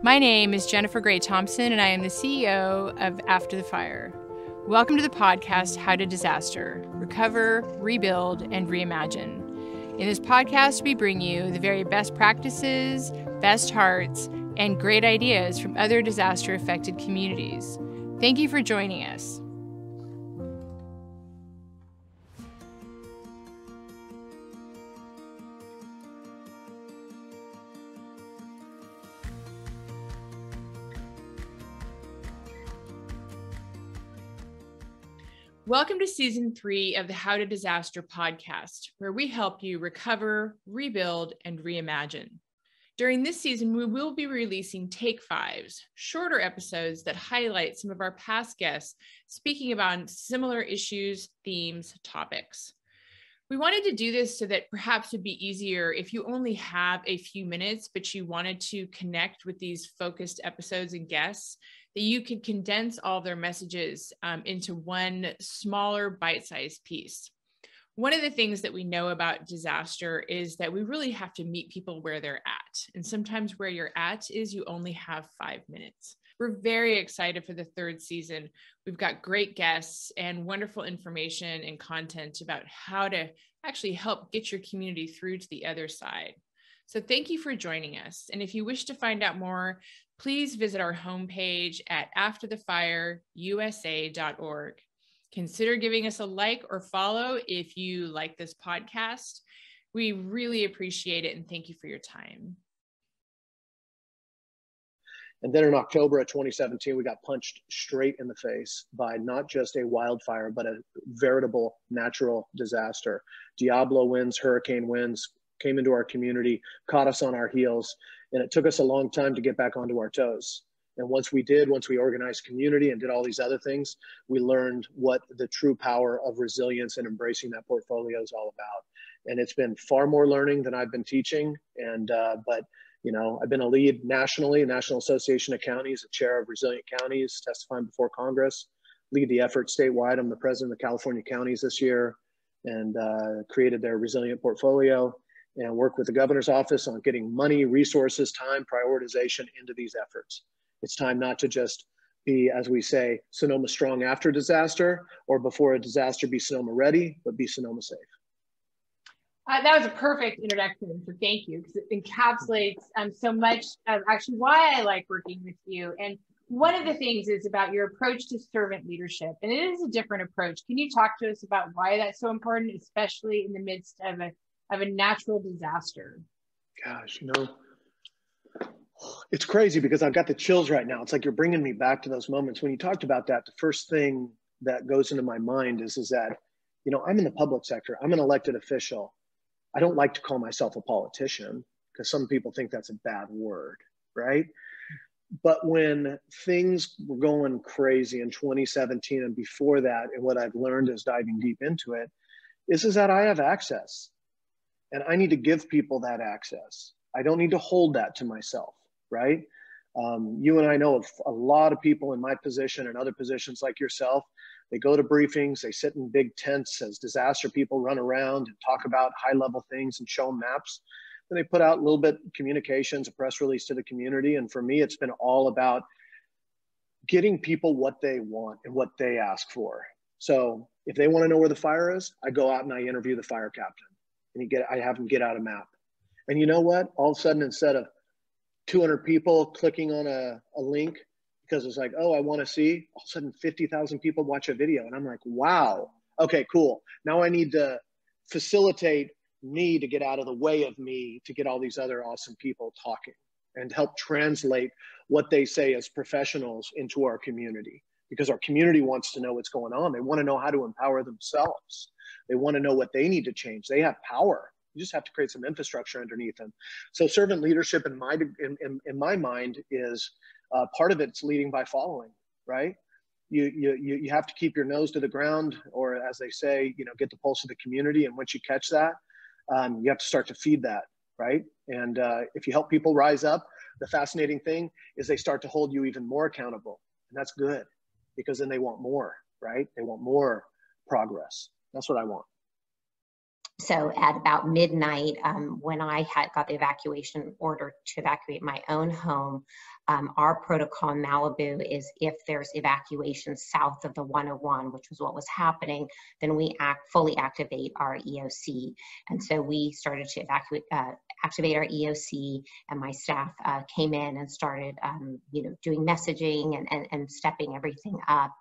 My name is Jennifer Gray Thompson, and I am the CEO of After the Fire. Welcome to the podcast How to Disaster Recover, Rebuild, and Reimagine. In this podcast, we bring you the very best practices, best hearts, and great ideas from other disaster affected communities. Thank you for joining us. Welcome to season three of the How to Disaster podcast, where we help you recover, rebuild, and reimagine. During this season, we will be releasing Take Fives, shorter episodes that highlight some of our past guests speaking about similar issues, themes, topics. We wanted to do this so that perhaps it'd be easier if you only have a few minutes, but you wanted to connect with these focused episodes and guests that you could condense all their messages um, into one smaller bite-sized piece one of the things that we know about disaster is that we really have to meet people where they're at. And sometimes where you're at is you only have five minutes. We're very excited for the third season. We've got great guests and wonderful information and content about how to actually help get your community through to the other side. So thank you for joining us. And if you wish to find out more, please visit our homepage at afterthefireusa.org. Consider giving us a like or follow if you like this podcast. We really appreciate it and thank you for your time. And then in October of 2017, we got punched straight in the face by not just a wildfire, but a veritable natural disaster. Diablo winds, hurricane winds, came into our community, caught us on our heels, and it took us a long time to get back onto our toes. And once we did, once we organized community and did all these other things, we learned what the true power of resilience and embracing that portfolio is all about. And it's been far more learning than I've been teaching. And uh, but you know, I've been a lead nationally, National Association of Counties, a chair of Resilient Counties, testifying before Congress, lead the effort statewide. I'm the president of California counties this year, and uh, created their resilient portfolio and work with the governor's office on getting money, resources, time, prioritization into these efforts. It's time not to just be, as we say, Sonoma strong after disaster or before a disaster be Sonoma ready, but be Sonoma safe. Uh, that was a perfect introduction, so thank you, because it encapsulates um, so much of actually why I like working with you. And one of the things is about your approach to servant leadership, and it is a different approach. Can you talk to us about why that's so important, especially in the midst of a of a natural disaster? Gosh, you know, it's crazy because I've got the chills right now. It's like you're bringing me back to those moments when you talked about that. The first thing that goes into my mind is is that, you know, I'm in the public sector. I'm an elected official. I don't like to call myself a politician because some people think that's a bad word, right? But when things were going crazy in 2017 and before that, and what I've learned is diving deep into it, is, is that I have access and I need to give people that access. I don't need to hold that to myself, right? Um, you and I know of a lot of people in my position and other positions like yourself. They go to briefings, they sit in big tents as disaster people run around and talk about high level things and show maps. Then they put out a little bit communications, a press release to the community. And for me, it's been all about getting people what they want and what they ask for. So if they want to know where the fire is, I go out and I interview the fire captain and you get I have them get out a map. And you know what? All of a sudden, instead of 200 people clicking on a, a link because it's like, oh, I want to see, all of a sudden 50,000 people watch a video. And I'm like, wow, okay, cool. Now I need to facilitate me to get out of the way of me to get all these other awesome people talking and help translate what they say as professionals into our community because our community wants to know what's going on. They want to know how to empower themselves. They want to know what they need to change. They have power. You just have to create some infrastructure underneath them. So servant leadership, in my in, in, in my mind, is uh, part of it's leading by following. Right? You, you you have to keep your nose to the ground, or as they say, you know, get the pulse of the community. And once you catch that, um, you have to start to feed that. Right? And uh, if you help people rise up, the fascinating thing is they start to hold you even more accountable, and that's good because then they want more. Right? They want more progress. That's what I want. so at about midnight, um, when I had got the evacuation order to evacuate my own home, um, our protocol in Malibu is if there's evacuation south of the 101, which was what was happening, then we act fully activate our EOC. And so we started to evacuate, uh, activate our EOC, and my staff uh, came in and started, um, you know, doing messaging and, and, and stepping everything up.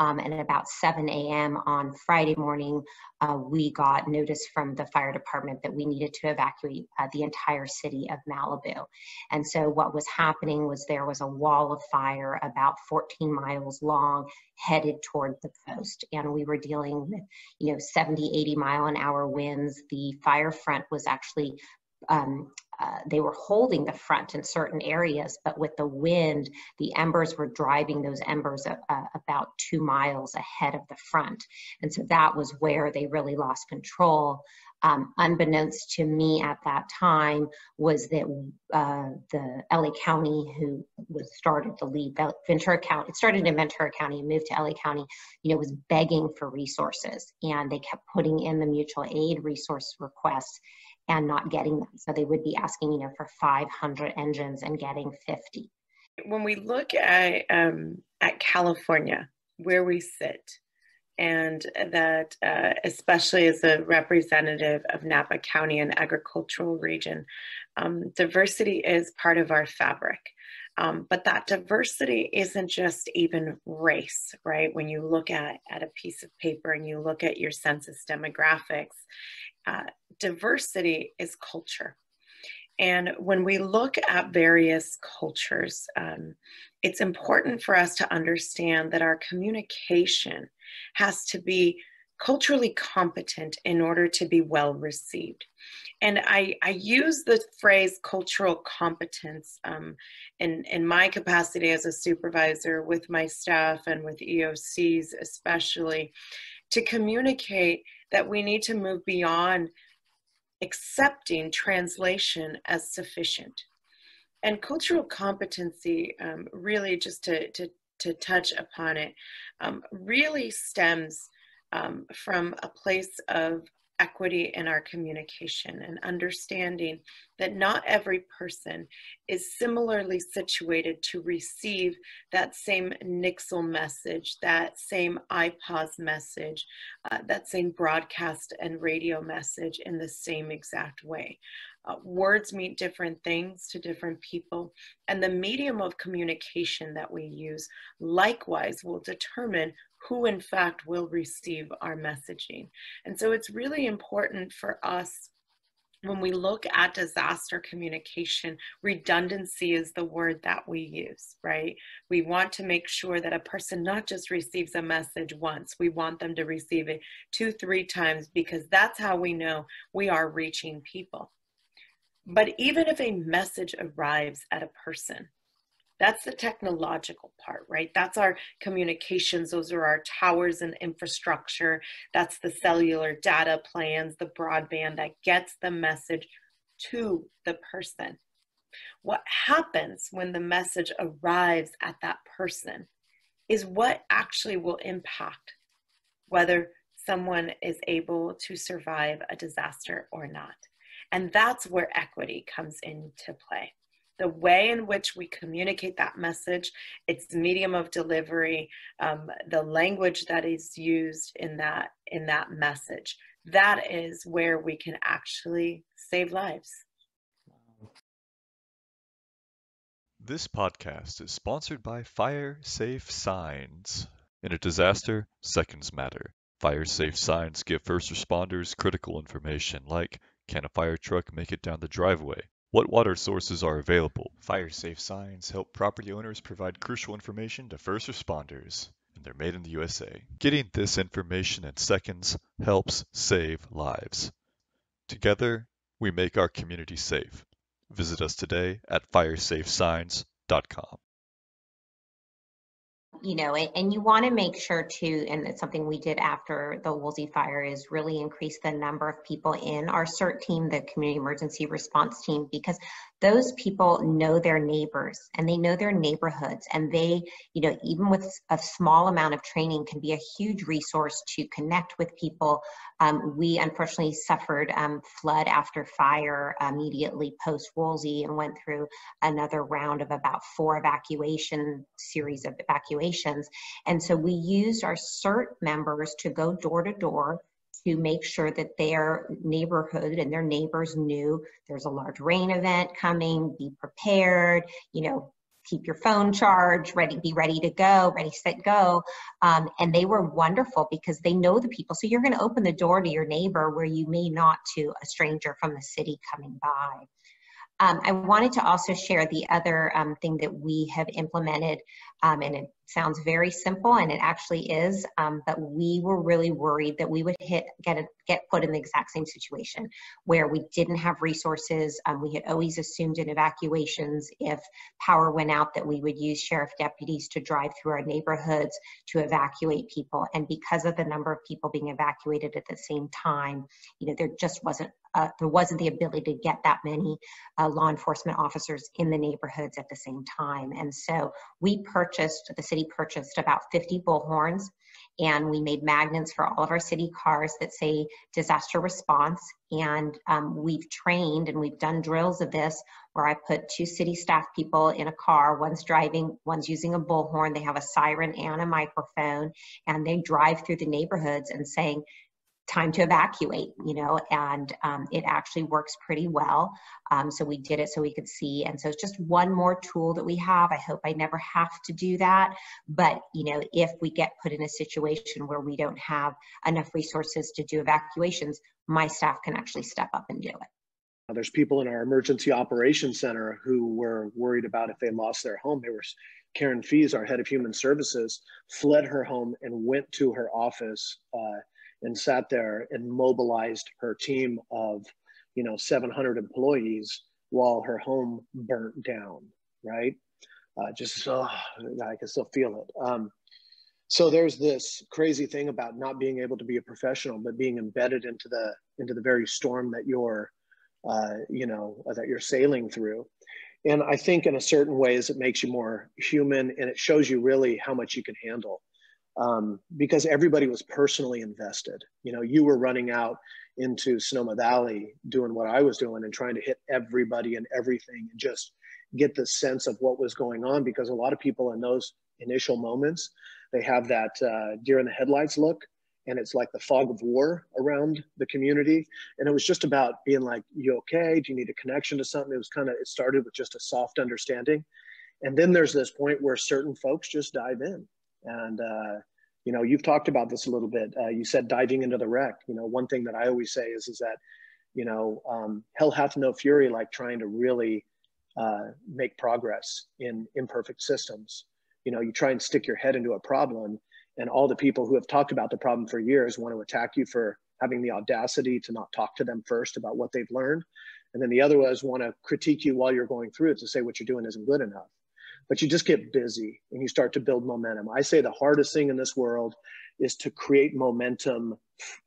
Um, and at about 7 a.m. on Friday morning, uh, we got notice from the fire department that we needed to evacuate uh, the entire city of Malibu. And so what was happening was there was a wall of fire about 14 miles long headed toward the coast. And we were dealing with, you know, 70, 80 mile an hour winds. The fire front was actually um, uh, they were holding the front in certain areas, but with the wind, the embers were driving those embers uh, uh, about two miles ahead of the front. And so that was where they really lost control. Um, unbeknownst to me at that time was that uh, the LA County, who was started to leave Ventura County, it started in Ventura County and moved to LA County, you know, was begging for resources, and they kept putting in the mutual aid resource requests and not getting them. So they would be asking, you know, for 500 engines and getting 50. When we look at um, at California, where we sit, and that uh, especially as a representative of Napa County and agricultural region, um, diversity is part of our fabric. Um, but that diversity isn't just even race, right? When you look at, at a piece of paper and you look at your census demographics, uh, diversity is culture. And when we look at various cultures, um, it's important for us to understand that our communication has to be culturally competent in order to be well received. And I, I use the phrase cultural competence um, in, in my capacity as a supervisor with my staff and with EOCs, especially, to communicate that we need to move beyond accepting translation as sufficient. And cultural competency, um, really, just to, to, to touch upon it, um, really stems um, from a place of equity in our communication and understanding that not every person is similarly situated to receive that same Nixle message, that same IPAWS message, uh, that same broadcast and radio message in the same exact way. Uh, words mean different things to different people, and the medium of communication that we use likewise will determine who in fact will receive our messaging. And so it's really important for us when we look at disaster communication, redundancy is the word that we use, right? We want to make sure that a person not just receives a message once, we want them to receive it two, three times because that's how we know we are reaching people. But even if a message arrives at a person, that's the technological part, right? That's our communications. Those are our towers and infrastructure. That's the cellular data plans, the broadband that gets the message to the person. What happens when the message arrives at that person is what actually will impact whether someone is able to survive a disaster or not. And that's where equity comes into play the way in which we communicate that message, its medium of delivery, um, the language that is used in that in that message. That is where we can actually save lives. This podcast is sponsored by Fire Safe Signs. In a disaster, seconds matter. Fire safe signs give first responders critical information like can a fire truck make it down the driveway? What water sources are available? Fire safe signs help property owners provide crucial information to first responders, and they're made in the USA. Getting this information in seconds helps save lives. Together, we make our community safe. Visit us today at firesafesigns.com you know, and, and you want to make sure too, and it's something we did after the Woolsey fire is really increase the number of people in our CERT team, the community emergency response team, because those people know their neighbors and they know their neighborhoods and they you know even with a small amount of training can be a huge resource to connect with people. Um, we unfortunately suffered um, flood after fire immediately post woolsey and went through another round of about four evacuation series of evacuations. And so we used our cert members to go door to door to make sure that their neighborhood and their neighbors knew there's a large rain event coming, be prepared, you know, keep your phone charged, ready, be ready to go, ready, set, go. Um, and they were wonderful because they know the people. So you're going to open the door to your neighbor where you may not to a stranger from the city coming by. Um, I wanted to also share the other um, thing that we have implemented, um, and it sounds very simple, and it actually is. Um, but we were really worried that we would hit get a, get put in the exact same situation where we didn't have resources. Um, we had always assumed in evacuations, if power went out, that we would use sheriff deputies to drive through our neighborhoods to evacuate people. And because of the number of people being evacuated at the same time, you know, there just wasn't uh, there wasn't the ability to get that many uh, law enforcement officers in the neighborhoods at the same time. And so we purchased, the city purchased about 50 bullhorns and we made magnets for all of our city cars that say disaster response. And um, we've trained and we've done drills of this where I put two city staff people in a car. One's driving, one's using a bullhorn. They have a siren and a microphone, and they drive through the neighborhoods and saying, time to evacuate, you know, and um, it actually works pretty well. Um, so we did it so we could see. And so it's just one more tool that we have. I hope I never have to do that. But, you know, if we get put in a situation where we don't have enough resources to do evacuations, my staff can actually step up and do it. There's people in our emergency operations center who were worried about if they lost their home. They were Karen Fies, our head of human services, fled her home and went to her office uh, and sat there and mobilized her team of, you know, 700 employees while her home burnt down, right? Uh, just, oh, I can still feel it. Um, so there's this crazy thing about not being able to be a professional, but being embedded into the into the very storm that you're, uh, you know, that you're sailing through. And I think in a certain ways it makes you more human, and it shows you really how much you can handle um, because everybody was personally invested. You know, you were running out into Sonoma Valley doing what I was doing and trying to hit everybody and everything and just get the sense of what was going on because a lot of people in those initial moments they have that uh, deer in the headlights look and it's like the fog of war around the community. And it was just about being like you okay? Do you need a connection to something? It was kind of it started with just a soft understanding. And then there's this point where certain folks just dive in and uh, you know, you've talked about this a little bit. Uh, you said diving into the wreck. You know, one thing that I always say is is that, you know, um, hell hath no fury like trying to really uh, make progress in imperfect systems. You know, you try and stick your head into a problem, and all the people who have talked about the problem for years want to attack you for having the audacity to not talk to them first about what they've learned. And then the other ones want to critique you while you're going through it to say what you're doing isn't good enough but you just get busy and you start to build momentum. I say the hardest thing in this world is to create momentum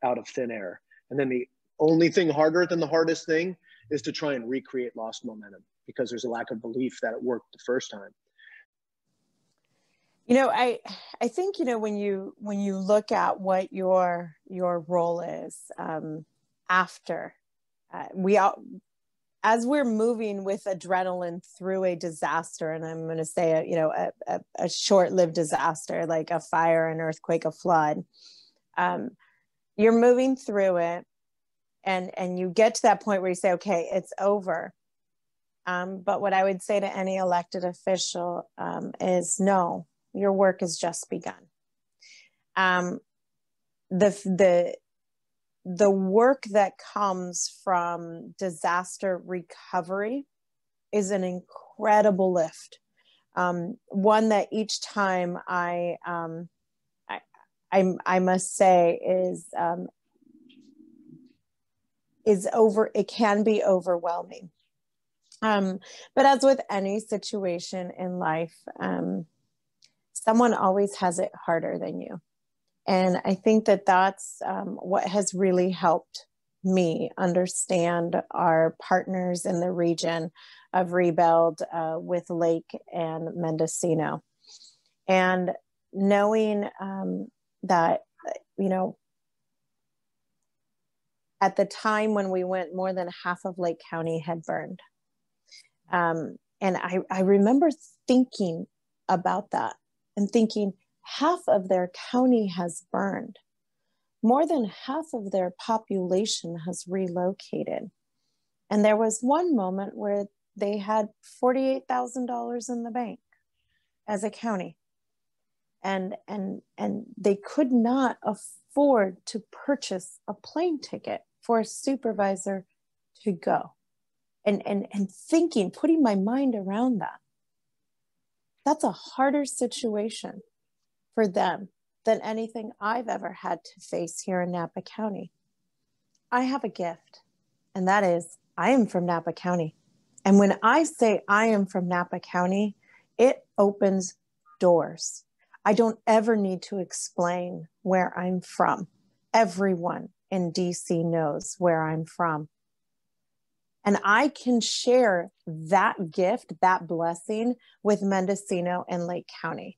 out of thin air. And then the only thing harder than the hardest thing is to try and recreate lost momentum because there's a lack of belief that it worked the first time. You know, I I think you know when you when you look at what your your role is um, after uh, we all as we're moving with adrenaline through a disaster, and I'm going to say, a, you know, a, a, a short-lived disaster like a fire, an earthquake, a flood, um, you're moving through it, and and you get to that point where you say, okay, it's over. Um, but what I would say to any elected official um, is, no, your work has just begun. Um, the the the work that comes from disaster recovery is an incredible lift. Um, one that each time I, um, I, I, I, must say is um, is over. It can be overwhelming. Um, but as with any situation in life, um, someone always has it harder than you. And I think that that's um, what has really helped me understand our partners in the region of rebuild uh, with Lake and Mendocino. And knowing um, that, you know, at the time when we went, more than half of Lake County had burned. Um, and I, I remember thinking about that and thinking half of their county has burned. More than half of their population has relocated. And there was one moment where they had $48,000 in the bank as a county. And, and, and they could not afford to purchase a plane ticket for a supervisor to go. And, and, and thinking, putting my mind around that. That's a harder situation for them than anything I've ever had to face here in Napa County. I have a gift, and that is I am from Napa County. And when I say I am from Napa County, it opens doors. I don't ever need to explain where I'm from. Everyone in DC knows where I'm from. And I can share that gift, that blessing with Mendocino and Lake County.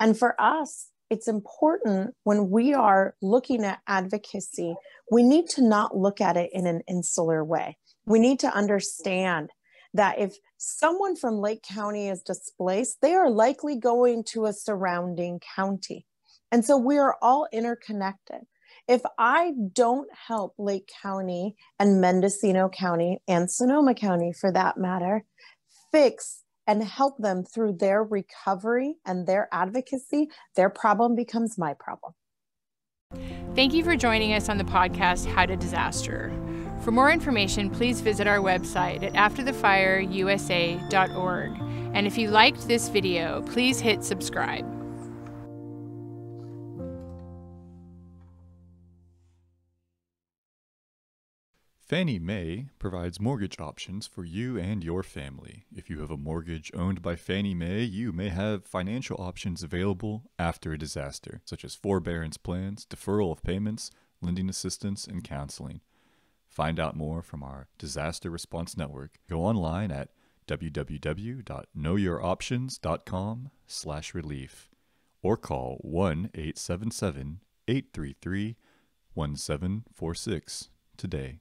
And for us, it's important when we are looking at advocacy, we need to not look at it in an insular way. We need to understand that if someone from Lake County is displaced, they are likely going to a surrounding county. And so we are all interconnected. If I don't help Lake County and Mendocino County and Sonoma County for that matter fix and help them through their recovery and their advocacy, their problem becomes my problem. Thank you for joining us on the podcast How to Disaster. For more information, please visit our website at afterthefireusa.org. And if you liked this video, please hit subscribe. Fannie Mae provides mortgage options for you and your family. If you have a mortgage owned by Fannie Mae, you may have financial options available after a disaster, such as forbearance plans, deferral of payments, lending assistance, and counseling. Find out more from our Disaster Response Network. Go online at www.knowyouroptions.com/relief or call 1-877-833-1746 today.